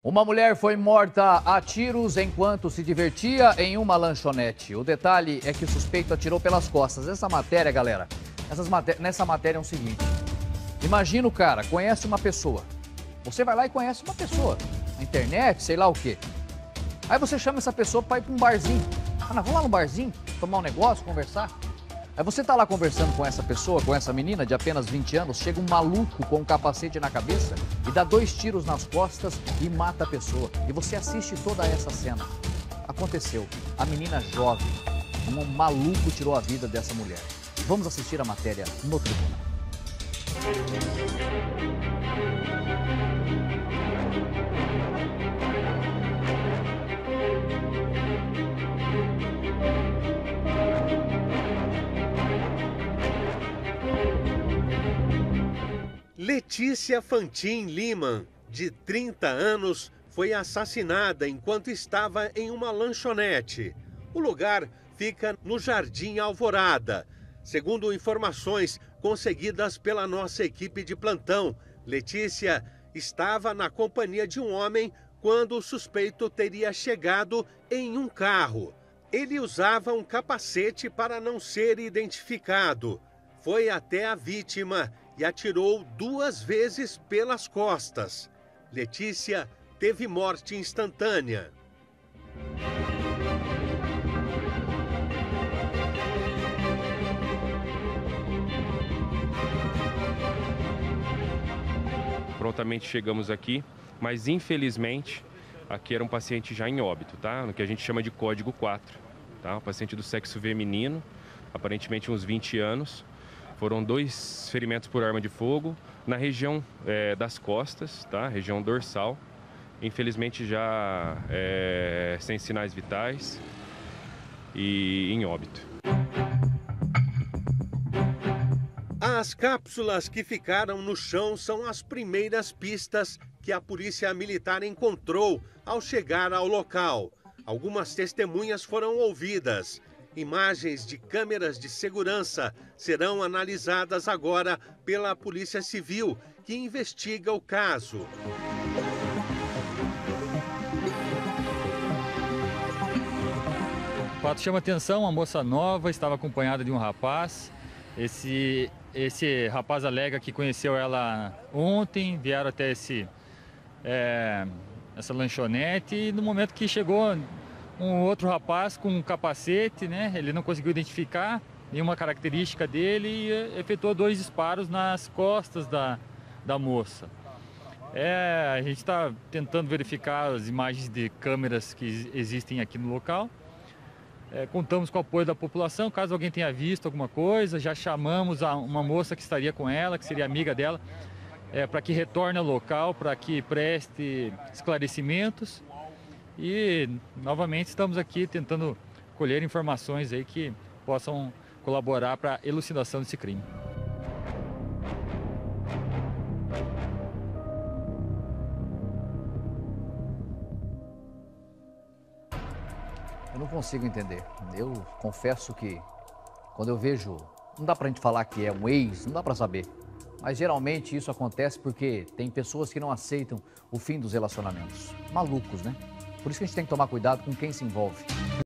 Uma mulher foi morta a tiros enquanto se divertia em uma lanchonete. O detalhe é que o suspeito atirou pelas costas. Essa matéria, galera, maté nessa matéria é o seguinte: imagina o cara, conhece uma pessoa. Você vai lá e conhece uma pessoa. Na internet, sei lá o quê. Aí você chama essa pessoa para ir para um barzinho. Ah, vamos lá no barzinho, tomar um negócio, conversar. Aí você tá lá conversando com essa pessoa, com essa menina de apenas 20 anos, chega um maluco com um capacete na cabeça e dá dois tiros nas costas e mata a pessoa. E você assiste toda essa cena. Aconteceu. A menina jovem, um maluco tirou a vida dessa mulher. Vamos assistir a matéria no tribunal. Letícia Fantin Liman, de 30 anos, foi assassinada enquanto estava em uma lanchonete. O lugar fica no Jardim Alvorada. Segundo informações conseguidas pela nossa equipe de plantão, Letícia estava na companhia de um homem quando o suspeito teria chegado em um carro. Ele usava um capacete para não ser identificado. Foi até a vítima e atirou duas vezes pelas costas. Letícia teve morte instantânea. Prontamente chegamos aqui, mas infelizmente aqui era um paciente já em óbito, tá? No que a gente chama de código 4, tá? Um paciente do sexo feminino, aparentemente uns 20 anos, foram dois ferimentos por arma de fogo na região é, das costas, tá? Região dorsal. Infelizmente já é, sem sinais vitais e em óbito. As cápsulas que ficaram no chão são as primeiras pistas que a polícia militar encontrou ao chegar ao local. Algumas testemunhas foram ouvidas Imagens de câmeras de segurança serão analisadas agora pela Polícia Civil, que investiga o caso. O fato chama atenção, uma moça nova estava acompanhada de um rapaz. Esse, esse rapaz alega que conheceu ela ontem, vieram até esse, é, essa lanchonete e no momento que chegou um outro rapaz com um capacete, né? Ele não conseguiu identificar nenhuma característica dele e eh, efetuou dois disparos nas costas da, da moça. É, a gente está tentando verificar as imagens de câmeras que existem aqui no local. É, contamos com o apoio da população, caso alguém tenha visto alguma coisa, já chamamos a, uma moça que estaria com ela, que seria amiga dela, é, para que retorne ao local, para que preste esclarecimentos e novamente estamos aqui tentando colher informações aí que possam colaborar para a elucidação desse crime. Eu não consigo entender. Eu confesso que quando eu vejo, não dá pra gente falar que é um ex, não dá para saber. Mas geralmente isso acontece porque tem pessoas que não aceitam o fim dos relacionamentos. Malucos, né? Por isso que a gente tem que tomar cuidado com quem se envolve.